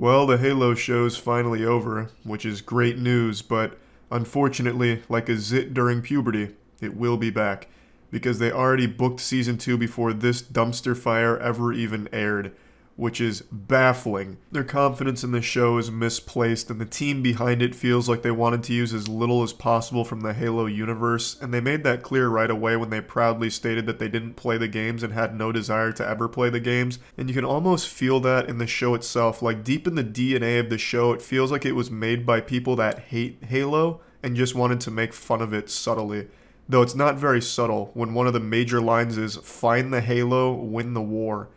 Well, the Halo show's finally over, which is great news, but unfortunately, like a zit during puberty, it will be back. Because they already booked season 2 before this dumpster fire ever even aired which is baffling. Their confidence in the show is misplaced, and the team behind it feels like they wanted to use as little as possible from the Halo universe, and they made that clear right away when they proudly stated that they didn't play the games and had no desire to ever play the games. And you can almost feel that in the show itself. Like, deep in the DNA of the show, it feels like it was made by people that hate Halo and just wanted to make fun of it subtly though it's not very subtle when one of the major lines is find the halo win the war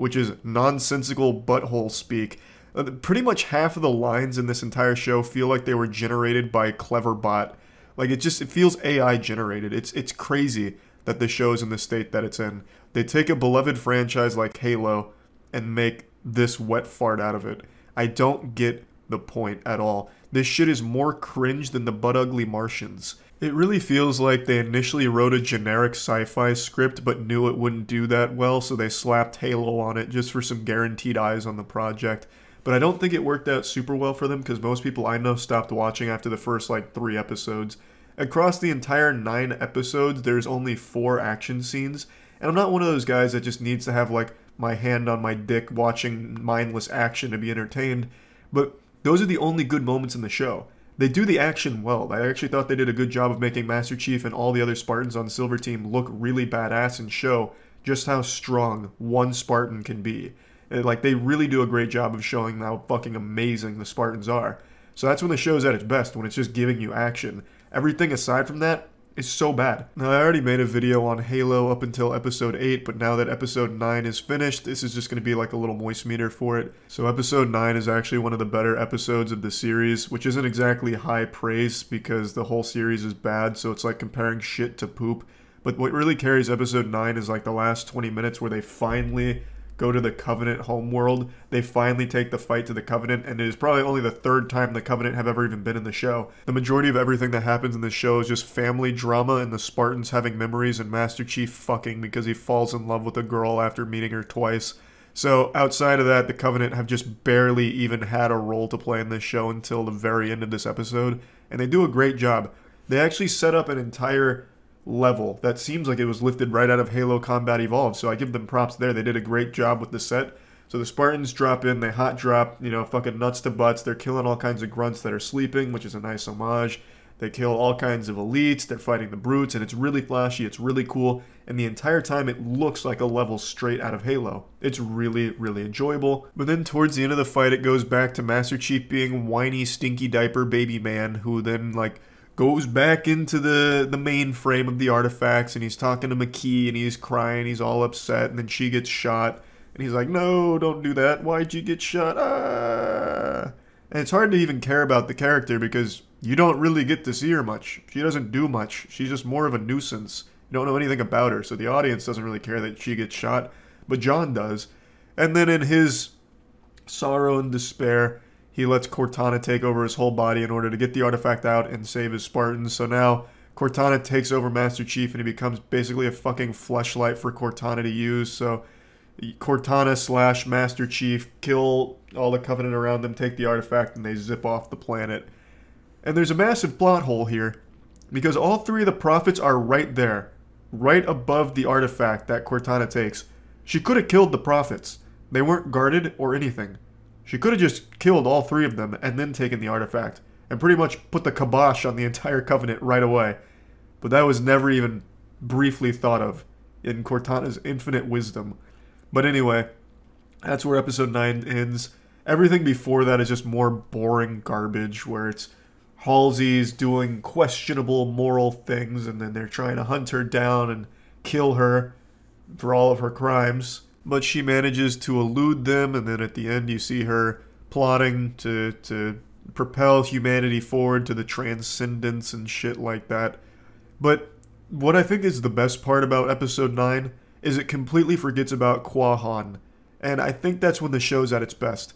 which is nonsensical butthole speak. Uh, pretty much half of the lines in this entire show feel like they were generated by Cleverbot. Like it just it feels AI generated. It's it's crazy that the show's in the state that it's in. They take a beloved franchise like Halo and make this wet fart out of it. I don't get the point at all. This shit is more cringe than the butt ugly Martians. It really feels like they initially wrote a generic sci fi script but knew it wouldn't do that well, so they slapped Halo on it just for some guaranteed eyes on the project. But I don't think it worked out super well for them because most people I know stopped watching after the first like three episodes. Across the entire nine episodes, there's only four action scenes, and I'm not one of those guys that just needs to have like my hand on my dick watching mindless action to be entertained, but those are the only good moments in the show they do the action well. I actually thought they did a good job of making Master Chief and all the other Spartans on the Silver Team look really badass and show just how strong one Spartan can be. And, like they really do a great job of showing how fucking amazing the Spartans are. So that's when the show's at its best, when it's just giving you action. Everything aside from that is so bad. Now, I already made a video on Halo up until episode 8, but now that episode 9 is finished, this is just going to be like a little moist meter for it. So episode 9 is actually one of the better episodes of the series, which isn't exactly high praise because the whole series is bad, so it's like comparing shit to poop. But what really carries episode 9 is like the last 20 minutes where they finally go to the Covenant homeworld. They finally take the fight to the Covenant, and it is probably only the third time the Covenant have ever even been in the show. The majority of everything that happens in the show is just family drama and the Spartans having memories and Master Chief fucking because he falls in love with a girl after meeting her twice. So outside of that, the Covenant have just barely even had a role to play in this show until the very end of this episode, and they do a great job. They actually set up an entire level that seems like it was lifted right out of Halo Combat Evolved. So I give them props there. They did a great job with the set. So the Spartans drop in, they hot drop, you know, fucking nuts to butts. They're killing all kinds of grunts that are sleeping, which is a nice homage. They kill all kinds of elites. They're fighting the brutes, and it's really flashy. It's really cool. And the entire time, it looks like a level straight out of Halo. It's really, really enjoyable. But then towards the end of the fight, it goes back to Master Chief being whiny, stinky diaper baby man, who then like goes back into the the mainframe of the artifacts and he's talking to Makee and he's crying, he's all upset, and then she gets shot. And he's like, No, don't do that. Why'd you get shot? Ah. And it's hard to even care about the character because you don't really get to see her much. She doesn't do much. She's just more of a nuisance. You don't know anything about her, so the audience doesn't really care that she gets shot. But John does. And then in his sorrow and despair, he lets Cortana take over his whole body in order to get the artifact out and save his Spartans. So now Cortana takes over Master Chief and he becomes basically a fucking fleshlight for Cortana to use. So Cortana slash Master Chief kill all the Covenant around them, take the artifact, and they zip off the planet. And there's a massive plot hole here because all three of the prophets are right there, right above the artifact that Cortana takes. She could have killed the prophets. They weren't guarded or anything. She could have just killed all three of them and then taken the artifact, and pretty much put the kibosh on the entire Covenant right away. But that was never even briefly thought of in Cortana's infinite wisdom. But anyway, that's where episode 9 ends. Everything before that is just more boring garbage where it's Halsey's doing questionable moral things and then they're trying to hunt her down and kill her for all of her crimes but she manages to elude them, and then at the end you see her plotting to to propel humanity forward to the transcendence and shit like that. But what I think is the best part about episode 9 is it completely forgets about Kwan Ha, And I think that's when the show's at its best.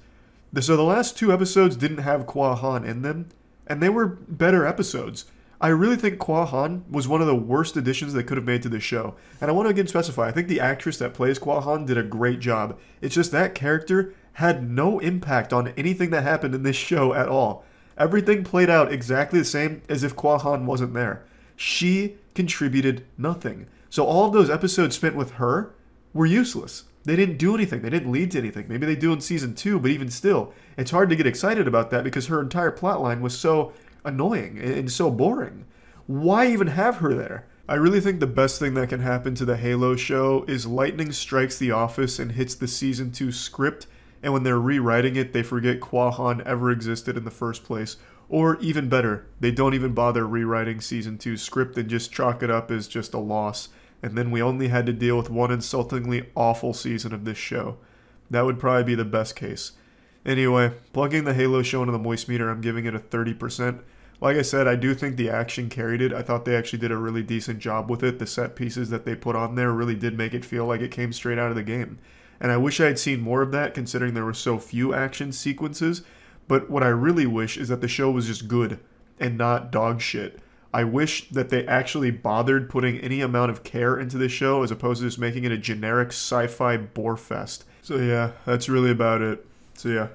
So the last two episodes didn't have Kwan Ha in them, and they were better episodes. I really think Kwan Ha was one of the worst additions they could have made to this show. And I want to again specify, I think the actress that plays Kwan Ha did a great job. It's just that character had no impact on anything that happened in this show at all. Everything played out exactly the same as if Kwan Ha wasn't there. She contributed nothing. So all of those episodes spent with her were useless. They didn't do anything. They didn't lead to anything. Maybe they do in season two, but even still, it's hard to get excited about that because her entire plotline was so annoying and so boring. Why even have her there? I really think the best thing that can happen to the Halo show is lightning strikes the office and hits the season 2 script, and when they're rewriting it, they forget Kwan Ha ever existed in the first place. Or even better, they don't even bother rewriting season 2 script and just chalk it up as just a loss, and then we only had to deal with one insultingly awful season of this show. That would probably be the best case. Anyway, plugging the Halo show into the moist meter, I'm giving it a 30%. Like I said, I do think the action carried it. I thought they actually did a really decent job with it. The set pieces that they put on there really did make it feel like it came straight out of the game. And I wish I had seen more of that considering there were so few action sequences. But what I really wish is that the show was just good and not dog shit. I wish that they actually bothered putting any amount of care into the show as opposed to just making it a generic sci fi bore fest. So, yeah, that's really about it. So, yeah,